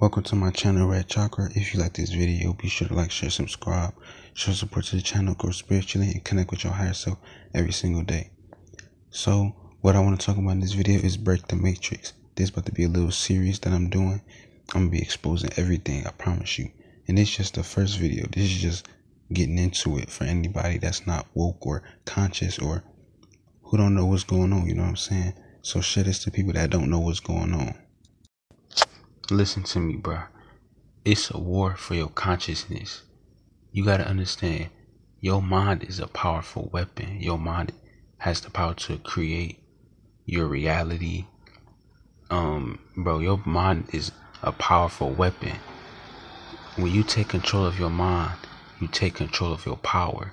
Welcome to my channel Red Chakra. If you like this video, be sure to like, share, subscribe, show support to the channel, grow spiritually, and connect with your higher self every single day. So, what I want to talk about in this video is break the matrix. This is about to be a little series that I'm doing. I'm gonna be exposing everything, I promise you. And it's just the first video. This is just getting into it for anybody that's not woke or conscious or who don't know what's going on, you know what I'm saying? So share this to people that don't know what's going on. Listen to me, bro. It's a war for your consciousness. You got to understand, your mind is a powerful weapon. Your mind has the power to create your reality. Um, bro, your mind is a powerful weapon. When you take control of your mind, you take control of your power.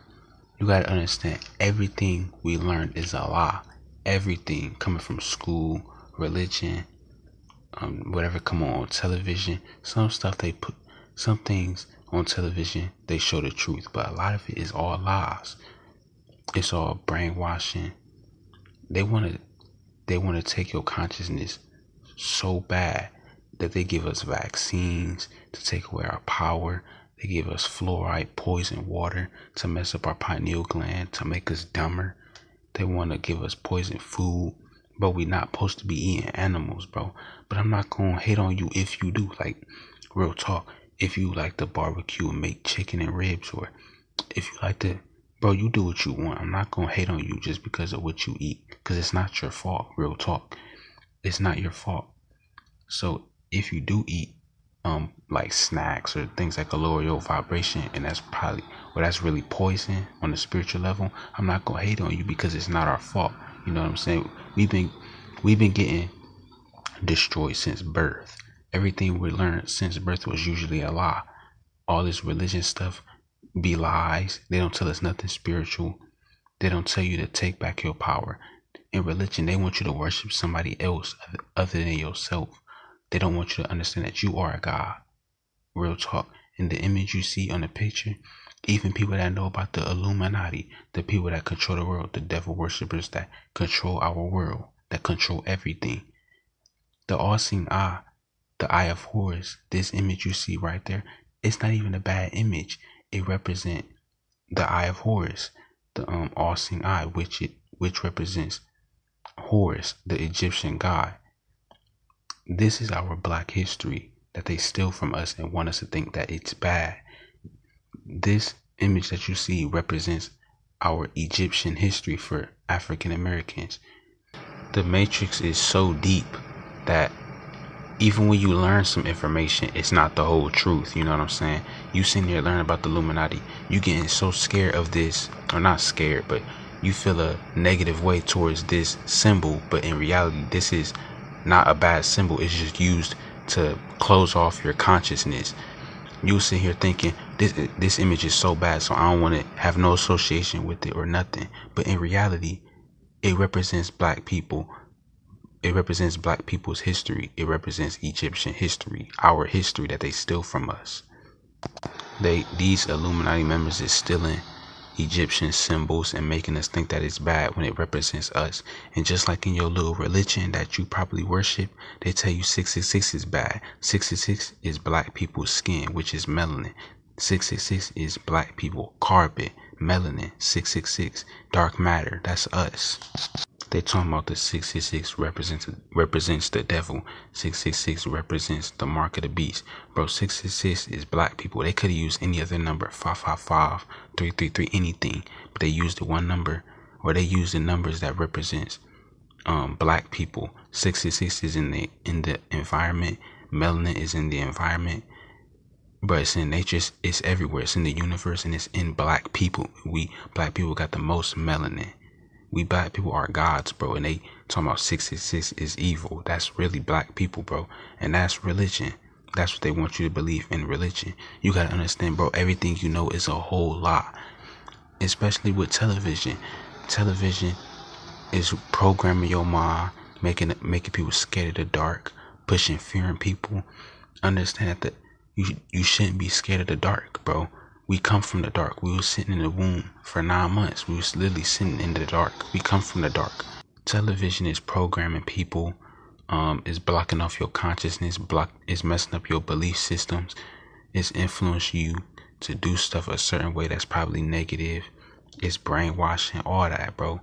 You got to understand everything we learned is a lie. Everything coming from school, religion, um, whatever come on television. Some stuff they put, some things on television they show the truth, but a lot of it is all lies. It's all brainwashing. They want to, they want to take your consciousness so bad that they give us vaccines to take away our power. They give us fluoride, poison water to mess up our pineal gland, to make us dumber. They want to give us poison food but we not supposed to be eating animals, bro. But I'm not gonna hate on you if you do. Like, real talk. If you like to barbecue and make chicken and ribs, or if you like to, bro, you do what you want. I'm not gonna hate on you just because of what you eat, because it's not your fault. Real talk. It's not your fault. So if you do eat, um, like snacks or things like a lower your vibration, and that's probably, or that's really poison on the spiritual level. I'm not gonna hate on you because it's not our fault. You know what I'm saying? We've been we've been getting destroyed since birth. Everything we learned since birth was usually a lie. All this religion stuff be lies. They don't tell us nothing spiritual. They don't tell you to take back your power. In religion, they want you to worship somebody else other than yourself. They don't want you to understand that you are a God. Real talk. In the image you see on the picture, even people that know about the Illuminati, the people that control the world, the devil worshippers that control our world, that control everything. The all seeing eye, the eye of Horus, this image you see right there, it's not even a bad image. It represents the eye of Horus, the um all seeing eye, which it which represents Horus, the Egyptian god. This is our black history that they steal from us and want us to think that it's bad this image that you see represents our Egyptian history for African Americans. The matrix is so deep that even when you learn some information, it's not the whole truth. You know what I'm saying? You sitting there learning about the Illuminati, you getting so scared of this, or not scared, but you feel a negative way towards this symbol. But in reality, this is not a bad symbol. It's just used to close off your consciousness you sit here thinking this this image is so bad so i don't want to have no association with it or nothing. But in reality it represents black people. It represents black people's history. It represents egyptian history our history that they steal from us. They these illuminati members is stealing Egyptian symbols and making us think that it's bad when it represents us. And just like in your little religion that you probably worship, they tell you 666 is bad. 666 is black people's skin, which is melanin. 666 is black people, carbon, melanin. 666, dark matter, that's us. They talking about the 666 represents represents the devil. 666 represents the mark of the beast. Bro, 666 is black people. They could have used any other number, 555, 333, anything. But they used the one number, or they used the numbers that represents um black people. 666 is in the in the environment. Melanin is in the environment. But it's in nature, it's everywhere. It's in the universe and it's in black people. We black people got the most melanin we black people are gods, bro, and they talking about 666 is evil. That's really black people, bro, and that's religion. That's what they want you to believe in religion. You gotta understand, bro. Everything you know is a whole lot, especially with television. Television is programming your mind, making making people scared of the dark, pushing fear in people. Understand that you you shouldn't be scared of the dark, bro. We come from the dark. We were sitting in the womb for nine months. We was literally sitting in the dark. We come from the dark. Television is programming people Um, it's blocking off your consciousness, block is messing up your belief systems, it's influencing you to do stuff a certain way that's probably negative. It's brainwashing, all that, bro.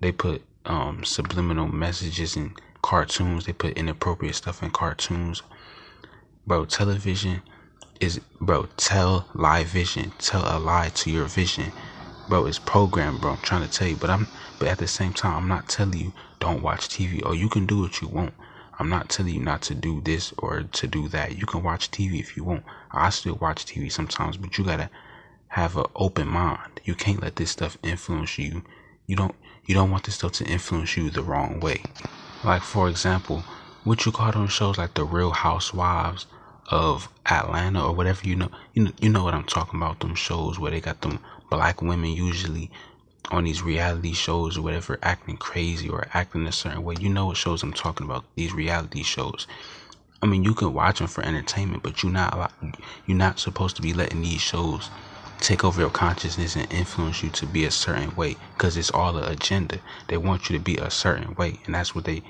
They put um subliminal messages in cartoons, they put inappropriate stuff in cartoons. Bro, television is bro, tell live vision. Tell a lie to your vision. Bro, it's programmed, bro. I'm trying to tell you. But I'm but at the same time, I'm not telling you don't watch TV or oh, you can do what you want. I'm not telling you not to do this or to do that. You can watch TV if you want. I still watch TV sometimes, but you gotta have an open mind. You can't let this stuff influence you. You don't you don't want this stuff to influence you the wrong way. Like for example, what you call those shows like the Real Housewives of Atlanta or whatever you know you know, you know what I'm talking about them shows where they got them black women usually on these reality shows or whatever acting crazy or acting a certain way. You know what shows I'm talking about these reality shows. I mean you can watch them for entertainment but you're not you're not supposed to be letting these shows take over your consciousness and influence you to be a certain way because it's all an agenda. They want you to be a certain way and that's what they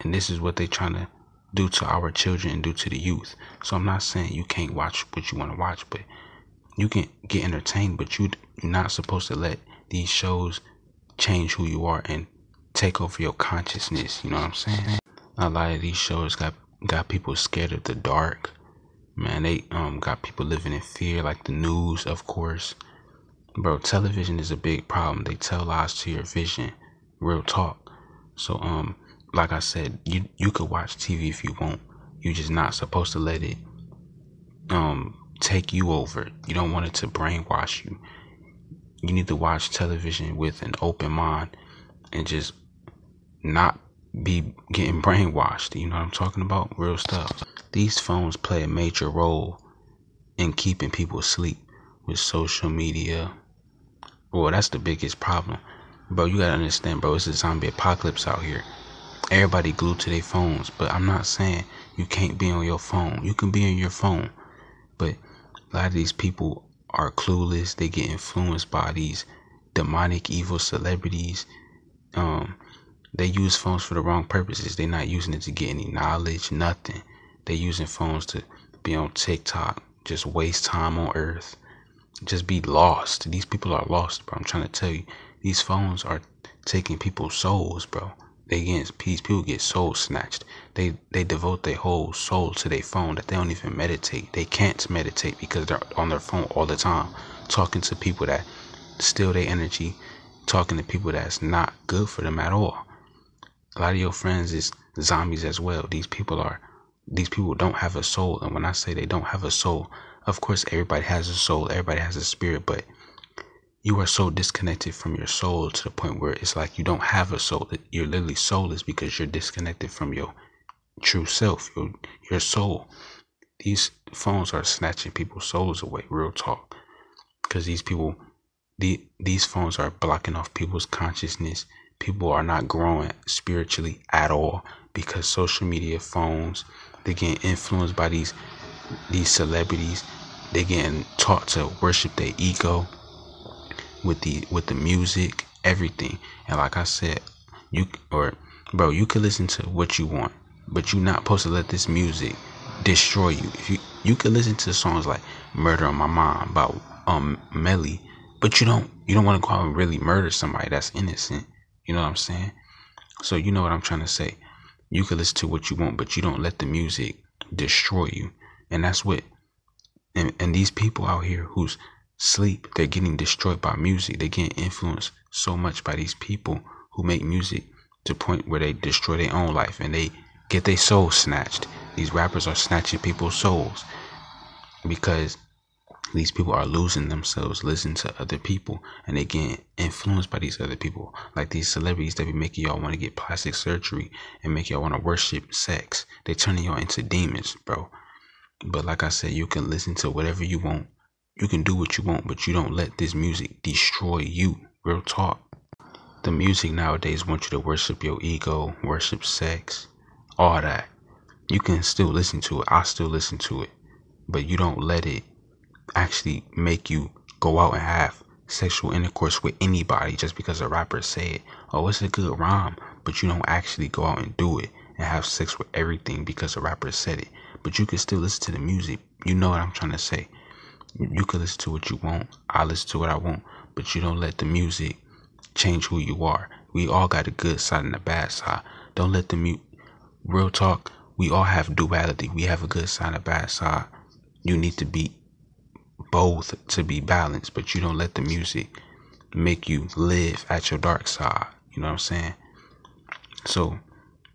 and this is what they're trying to do to our children and do to the youth. So I'm not saying you can't watch what you want to watch, but you can get entertained, but you, you're not supposed to let these shows change who you are and take over your consciousness. You know what I'm saying? A lot of these shows got got people scared of the dark. Man, they um got people living in fear, like the news, of course. Bro, television is a big problem. They tell lies to your vision. Real talk. So um like I said, you you could watch TV if you want. You're just not supposed to let it um take you over. You don't want it to brainwash you. You need to watch television with an open mind and just not be getting brainwashed. You know what I'm talking about? Real stuff. These phones play a major role in keeping people asleep with social media. Well, that's the biggest problem. Bro, you gotta understand, bro, it's a zombie apocalypse out here everybody glued to their phones. But I'm not saying you can't be on your phone. You can be on your phone. But a lot of these people are clueless. They get influenced by these demonic evil celebrities. Um, they use phones for the wrong purposes. They're not using it to get any knowledge, nothing. They're using phones to be on TikTok, just waste time on earth, just be lost. These people are lost, bro. I'm trying to tell you, these phones are taking people's souls, bro they get peace people get soul snatched. They they devote their whole soul to their phone that they don't even meditate. They can't meditate because they're on their phone all the time talking to people that steal their energy talking to people that's not good for them at all. A lot of your friends is zombies as well. These people are these people don't have a soul. And when i say they don't have a soul of course everybody has a soul. Everybody has a spirit but you are so disconnected from your soul to the point where it's like you don't have a soul. You're literally soulless because you're disconnected from your true self, your your soul. These phones are snatching people's souls away. Real talk, because these people, the these phones are blocking off people's consciousness. People are not growing spiritually at all because social media, phones, they're getting influenced by these these celebrities. They're getting taught to worship their ego with the with the music, everything. And like I said, you or bro, you can listen to what you want, but you're not supposed to let this music destroy you. If you you can listen to songs like "Murder on My Mind" about um Melly, but you don't you don't want to go out and really murder somebody that's innocent. You know what I'm saying? So you know what I'm trying to say. You can listen to what you want, but you don't let the music destroy you. And that's what and, and these people out here who's sleep. They're getting destroyed by music. They're getting influenced so much by these people who make music to point where they destroy their own life and they get their soul snatched. These rappers are snatching people's souls because these people are losing themselves listening to other people and they get influenced by these other people like these celebrities that be making y'all want to get plastic surgery and make y'all want to worship sex they turning y'all into demons bro but like i said you can listen to whatever you want you can do what you want, but you don't let this music destroy you. Real talk. The music nowadays wants you to worship your ego, worship sex, all that. You can still listen to it. I still listen to it. But you don't let it actually make you go out and have sexual intercourse with anybody just because a rapper say it. Oh, it's a good rhyme, but you don't actually go out and do it and have sex with everything because a rapper said it. But you can still listen to the music. You know what I'm trying to say. You can listen to what you want. I listen to what I want. But you don't let the music change who you are. We all got a good side and a bad side. Don't let the mute. Real talk. We all have duality. We have a good side and a bad side. You need to be both to be balanced, but you don't let the music make you live at your dark side. You know what I'm saying? So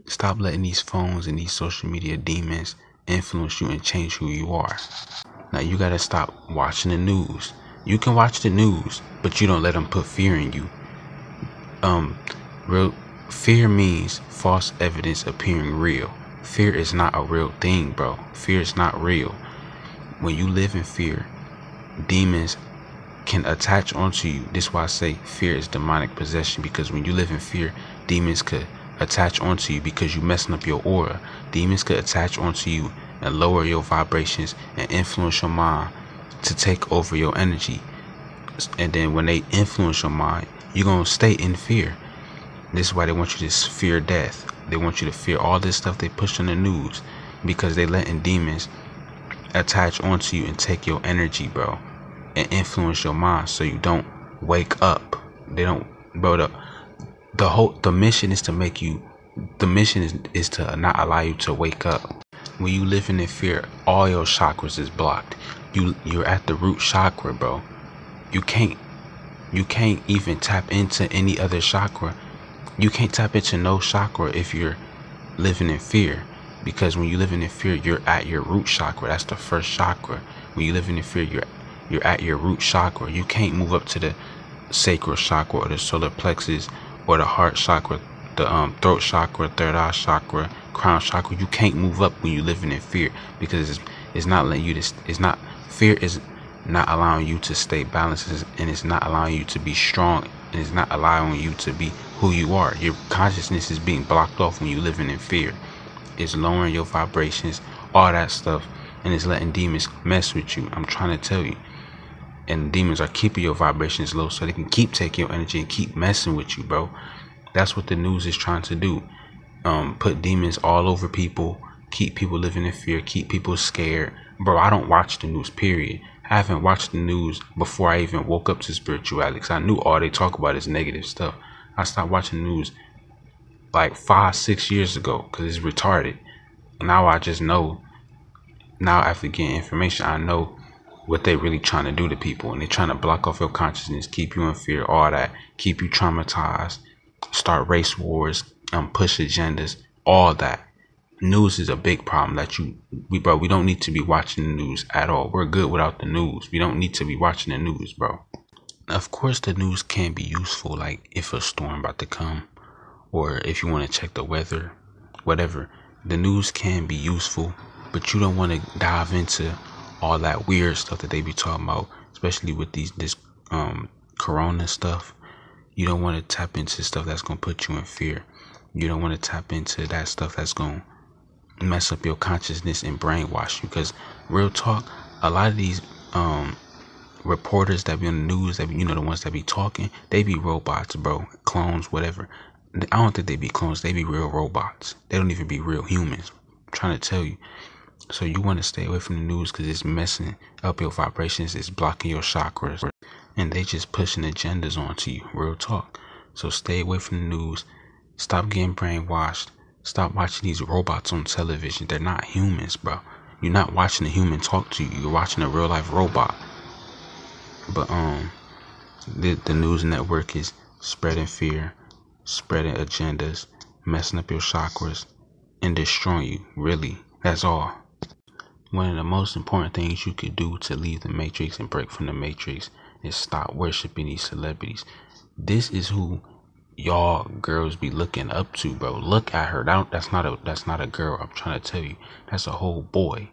stop letting these phones and these social media demons influence you and change who you are. Now you gotta stop watching the news. You can watch the news, but you don't let them put fear in you. Um, real fear means false evidence appearing real. Fear is not a real thing, bro. Fear is not real. When you live in fear, demons can attach onto you. This is why I say fear is demonic possession because when you live in fear, demons could attach onto you because you messing up your aura. Demons could attach onto you and lower your vibrations and influence your mind to take over your energy. And then when they influence your mind, you're going to stay in fear. This is why they want you to fear death. They want you to fear all this stuff they push on the news because they letting demons attach onto you and take your energy, bro, and influence your mind so you don't wake up. They don't, bro. The, the whole the mission is to make you. The mission is is to not allow you to wake up. When you living in fear, all your chakras is blocked. You you're at the root chakra, bro. You can't you can't even tap into any other chakra. You can't tap into no chakra if you're living in fear because when you live in fear you're at your root chakra that's the first chakra when you live in fear you're you're at your root chakra you can't move up to the sacral chakra or the solar plexus or the heart chakra the um, throat chakra third eye chakra crown chakra you can't move up when you're living in fear because it's, it's not letting you to it's not fear is not allowing you to stay balanced and it's not allowing you to be strong and it's not allowing you to be who you are your consciousness is being blocked off when you're living in fear it's lowering your vibrations, all that stuff, and it's letting demons mess with you. I'm trying to tell you. And demons are keeping your vibrations low so they can keep taking your energy and keep messing with you, bro. That's what the news is trying to do. Um, put demons all over people, keep people living in fear, keep people scared. Bro, I don't watch the news, period. I haven't watched the news before I even woke up to spirituality. Cause I knew all they talk about is negative stuff. I stopped watching news like five, six years ago because it's retarded. Now I just know. Now after getting information, I know what they're really trying to do to people, and they're trying to block off your consciousness, keep you in fear, all that, keep you traumatized, start race wars, um, push agendas, all that. News is a big problem that you, we bro, we don't need to be watching the news at all. We're good without the news. We don't need to be watching the news, bro. Of course, the news can be useful, like if a storm about to come or if you want to check the weather, whatever. The news can be useful, but you don't want to dive into all that weird stuff that they be talking about, especially with these this um corona stuff. You don't want to tap into stuff that's gonna put you in fear. You don't want to tap into that stuff that's gonna mess up your consciousness and brainwash you. Because real talk, a lot of these um reporters that be on the news that be, you know the ones that be talking, they be robots, bro, clones, whatever. I don't think they be clones. They be real robots. They don't even be real humans. I'm trying to tell you. So you want to stay away from the news because it's messing up your vibrations. It's blocking your chakras, and they just pushing agendas onto you. Real talk. So stay away from the news. Stop getting brainwashed. Stop watching these robots on television. They're not humans, bro. You're not watching a human talk to you. You're watching a real life robot. But um, the the news network is spreading fear spreading agendas, messing up your chakras, and destroying you. Really, that's all. One of the most important things you could do to leave the matrix and break from the matrix is stop worshiping these celebrities. This is who y'all girls be looking up to, bro. Look at her. That, that's not a that's not a girl. I'm trying to tell you. That's a whole boy.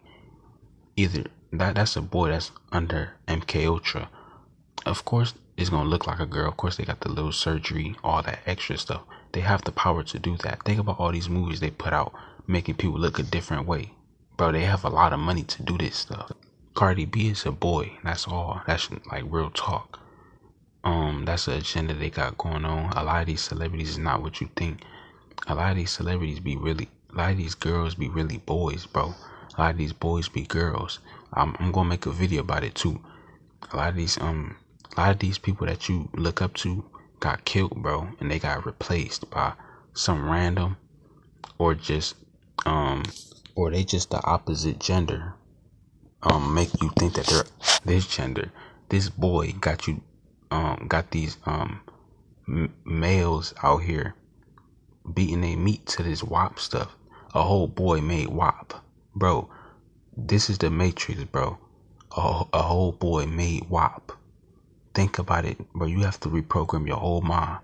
Either that that's a boy that's under MK Ultra. Of course, it's gonna look like a girl. Of course, they got the little surgery, all that extra stuff. They have the power to do that. Think about all these movies they put out, making people look a different way, bro. They have a lot of money to do this stuff. Cardi B is a boy. That's all. That's like real talk. Um, that's the agenda they got going on. A lot of these celebrities is not what you think. A lot of these celebrities be really a lot of these girls be really boys, bro. A lot of these boys be girls. I'm, I'm gonna make a video about it too. A lot of these um, a lot of these people that you look up to got killed, bro, and they got replaced by some random or just um, or they just the opposite gender. Um, make you think that they're this gender. This boy got you um got these um m- males out here beating their meat to this WAP stuff. A whole boy made WAP, bro. This is the Matrix, bro. A, a whole boy made WAP. Think about it, bro. You have to reprogram your whole mind.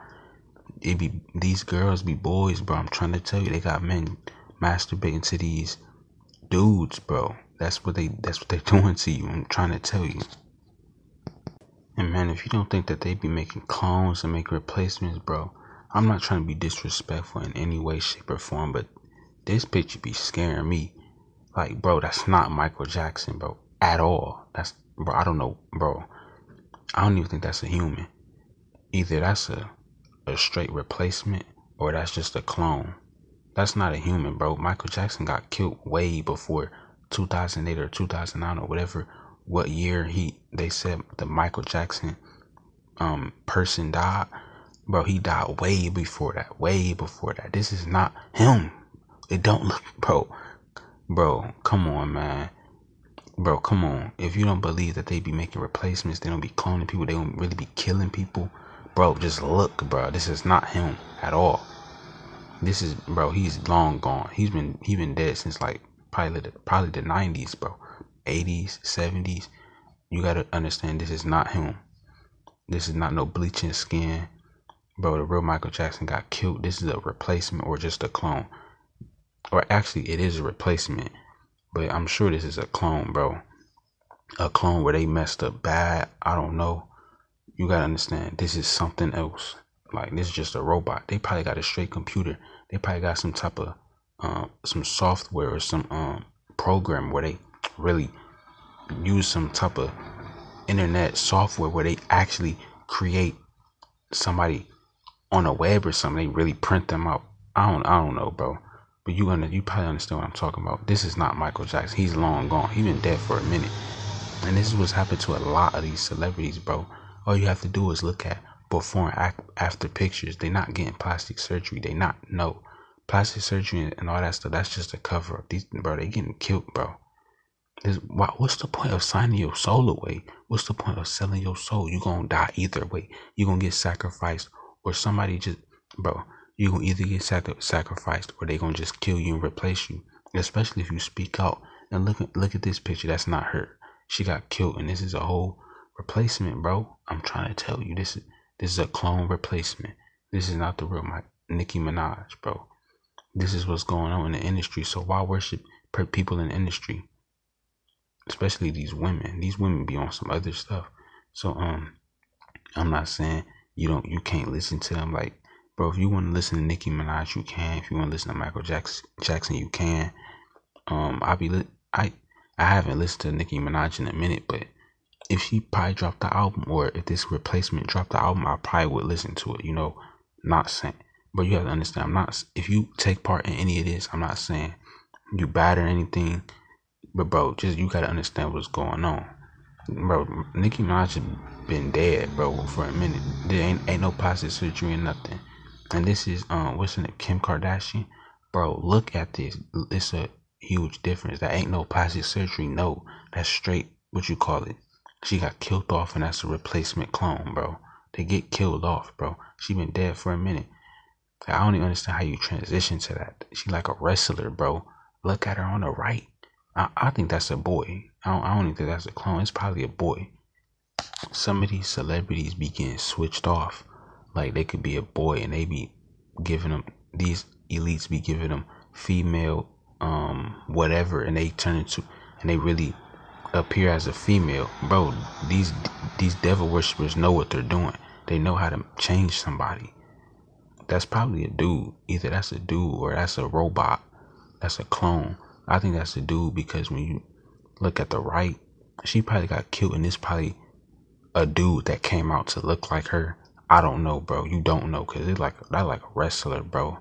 It be these girls be boys, bro. I'm trying to tell you, they got men masturbating to these dudes, bro. That's what they that's what they're doing to you. I'm trying to tell you. And man, if you don't think that they be making clones and make replacements, bro, I'm not trying to be disrespectful in any way, shape, or form, but this picture be scaring me. Like, bro, that's not Michael Jackson, bro, at all. That's, bro, I don't know, bro. I don't even think that's a human. Either that's a, a straight replacement or that's just a clone. That's not a human, bro. Michael Jackson got killed way before 2008 or 2009 or whatever what year he they said the Michael Jackson um person died. Bro, he died way before that. Way before that. This is not him. It don't look bro. Bro, come on, man. Bro, come on. If you don't believe that they be making replacements, they don't be cloning people, they don't really be killing people. Bro, just look, bro. This is not him at all. This is bro, he's long gone. He's been he been dead since like probably the probably the nineties, bro. 80s, 70s, you gotta understand this is not him. This is not no bleaching skin. Bro, the real Michael Jackson got killed. This is a replacement or just a clone. Or actually, it is a replacement. But I'm sure this is a clone, bro. A clone where they messed up bad. I don't know. You gotta understand, this is something else. Like, this is just a robot. They probably got a straight computer. They probably got some type of, um, some software or some, um, program where they really use some type of internet software where they actually create somebody on a web or something. They really print them out. I don't I don't know, bro. But you gonna you probably understand what I'm talking about. This is not Michael Jackson. He's long gone. He's been dead for a minute. And this is what's happened to a lot of these celebrities, bro. All you have to do is look at before and after pictures. They're not getting plastic surgery. They not no plastic surgery and all that stuff. That's just a cover up. These bro, they getting killed, bro. Is what's the point of signing your soul away? What's the point of selling your soul? You're gonna die either way. You're gonna get sacrificed, or somebody just, bro. You gonna either get sac- sacrificed, or they gonna just kill you and replace you. Especially if you speak out and look at look at this picture. That's not her. She got killed, and this is a whole replacement, bro. I'm trying to tell you, this is this is a clone replacement. This is not the real my Nicki Minaj, bro. This is what's going on in the industry. So why worship people in industry? especially these women. These women be on some other stuff. So um, I'm not saying you don't you can't listen to them. Like, bro, if you want to listen to Nicki Minaj, you can. If you want to listen to Michael Jackson, Jackson, you can. Um, I'll be li- I I haven't listened to Nicki Minaj in a minute, but if she probably dropped the album or if this replacement dropped the album, I probably would listen to it. You know, not saying, but you have to understand. I'm not. If you take part in any of this, I'm not saying you bad or anything. But bro, just you gotta understand what's going on. Bro, Nicki Minaj been dead, bro, for a minute. There ain't ain't no plastic surgery and nothing. And this is um what's in it, Kim Kardashian? Bro, look at this. It's a huge difference. That ain't no plastic surgery. No, that's straight what you call it. She got killed off and that's a replacement clone, bro. They get killed off, bro. She been dead for a minute. I don't even understand how you transition to that. She like a wrestler, bro. Look at her on the right. I, I think that's a boy. I don't, I don't even think that's a clone. It's probably a boy. Some of these celebrities be getting switched off. Like they could be a boy and they be giving them, these elites be giving them female, um, whatever, and they turn into, and they really appear as a female. Bro, these, these devil worshippers know what they're doing. They know how to change somebody. That's probably a dude. Either that's a dude or that's a robot. That's a clone. I think that's the dude because when you look at the right, she probably got killed, and it's probably a dude that came out to look like her. I don't know, bro. You don't know because it's like that like a wrestler, bro.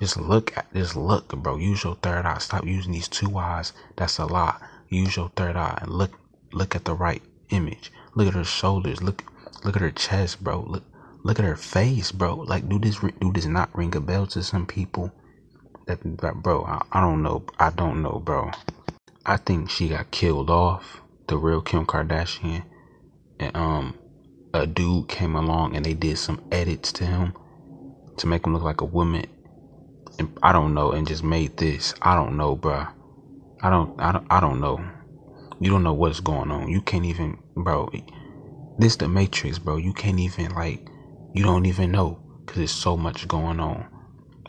Just look at this look, bro. Use your third eye. Stop using these two eyes. That's a lot. Use your third eye and look look at the right image. Look at her shoulders. Look look at her chest, bro. Look look at her face, bro. Like do this do this not ring a bell to some people? That, that bro, I, I don't know. I don't know, bro. I think she got killed off, the real Kim Kardashian. And um a dude came along and they did some edits to him to make him look like a woman and I don't know, and just made this. I don't know, bro. I don't, I don't, I don't know. You don't know what's going on. You can't even, bro. This the Matrix, bro. You can't even like, you don't even know because there's so much going on.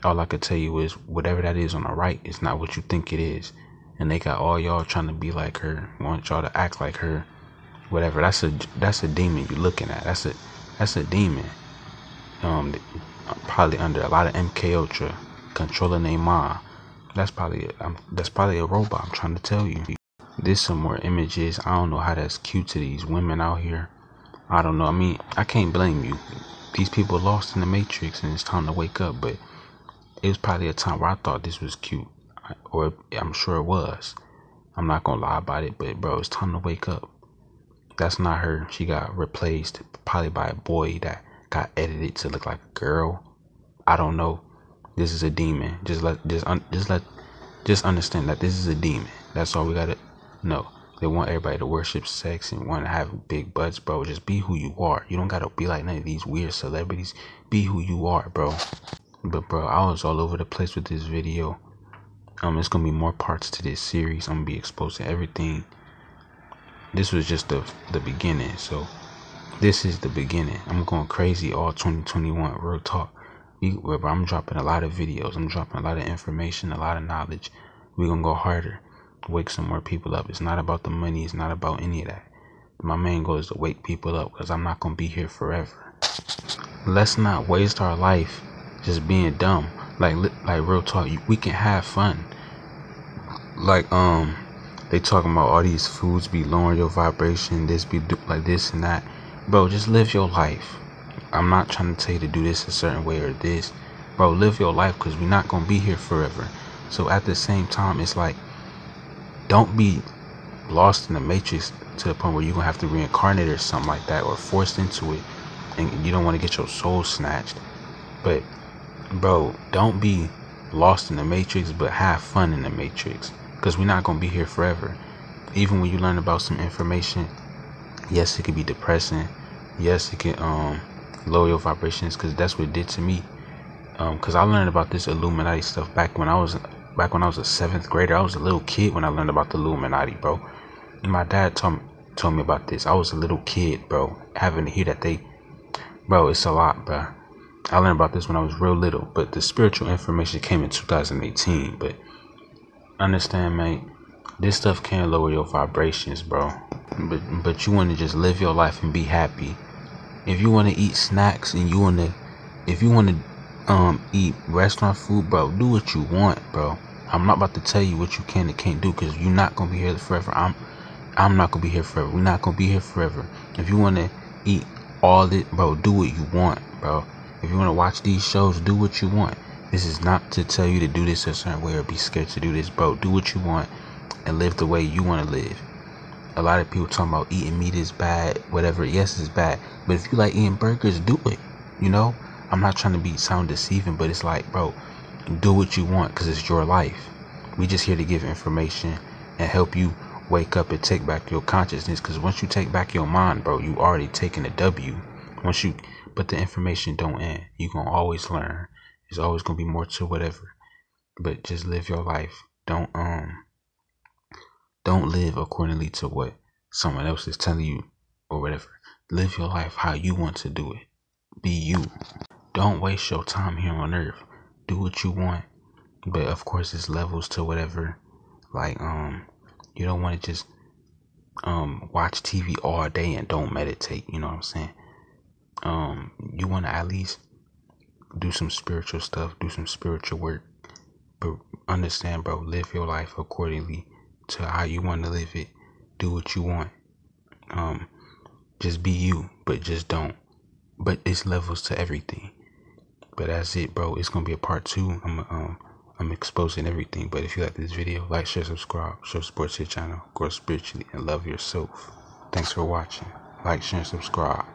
All I could tell you is whatever that is on the right is not what you think it is, and they got all y'all trying to be like her, want y'all to act like her, whatever. That's a that's a demon you're looking at. That's a that's a demon. Um, probably under a lot of MK Ultra controlling their mind. That's probably um, that's probably a robot. I'm trying to tell you. There's some more images. I don't know how that's cute to these women out here. I don't know. I mean, I can't blame you. These people lost in the matrix, and it's time to wake up. But it was probably a time where I thought this was cute, or I'm sure it was. I'm not gonna lie about it, but bro, it's time to wake up. That's not her. She got replaced probably by a boy that got edited to look like a girl. I don't know. This is a demon. Just let just un, just let just understand that this is a demon. That's all we gotta know. They want everybody to worship sex and want to have big butts, bro. Just be who you are. You don't gotta be like none of these weird celebrities. Be who you are, bro. But bro, I was all over the place with this video. Um, it's gonna be more parts to this series. I'm gonna be exposing everything. This was just the the beginning. So this is the beginning. I'm going crazy all 2021. Real talk. We, I'm dropping a lot of videos. I'm dropping a lot of information, a lot of knowledge. We're gonna go harder, wake some more people up. It's not about the money. It's not about any of that. My main goal is to wake people up because I'm not gonna be here forever. Let's not waste our life just being dumb. Like like real talk. We can have fun. Like um, they talking about all these foods be lowering your vibration. This be like this and that. Bro, just live your life. I'm not trying to tell you to do this a certain way or this. Bro, live your life because we're not going to be here forever. So at the same time, it's like, don't be lost in the matrix to the point where you're to have to reincarnate or something like that or forced into it and you don't want to get your soul snatched. But, bro, don't be lost in the matrix, but have fun in the matrix because we're not to be here forever. Even when you learn about some information, yes, it could be depressing. Yes, it can um lower your vibrations because that's what it did to me. Because um, I learned about this Illuminati stuff back when I was back when I was a seventh grader. I was a little kid when I learned about the Illuminati, bro. My dad told me, told me about this. I was a little kid, bro, having to hear that they, bro, it's a lot, bro. I learned about this when I was real little, but the spiritual information came in 2018. But understand, mate, this stuff can lower your vibrations, bro. But but you want to just live your life and be happy if you want to eat snacks and you want to if you want to um eat restaurant food bro do what you want bro i'm not about to tell you what you can and can't do because you're not gonna be here forever. I'm i'm not gonna be here forever. We're not gonna be here forever. If you want to eat all it bro do what you want bro. If you want to watch these shows do what you want. This is not to tell you to do this a certain way or be scared to do this bro. Do what you want and live the way you want to live. A lot of people talking about eating meat is bad, whatever. Yes, it's bad. But if you like eating burgers, do it. You know, I'm not trying to be sound deceiving, but it's like, bro, do what you want because it's your life. We just here to give information and help you wake up and take back your consciousness. Because once you take back your mind, bro, you already taking a W. Once you, but the information don't end. You gonna always learn. There's always gonna be more to whatever. But just live your life. Don't um don't live accordingly to what someone else is telling you or whatever. Live your life how you want to do it. Be you. Don't waste your time here on earth. Do what you want. But of course it's levels to whatever. Like um you don't want to just um watch TV all day and don't meditate, you know what I'm saying? Um you want to at least do some spiritual stuff, do some spiritual work. But understand, bro, live your life accordingly to how you want to live it. Do what you want. Um, just be you, but just don't. But it's levels to everything. But that's it, bro. It's gonna be a part two. I'm um I'm exposing everything. But if you like this video, like, share, subscribe, show support to your channel, grow spiritually, and love yourself. Thanks for watching. Like, share, and subscribe.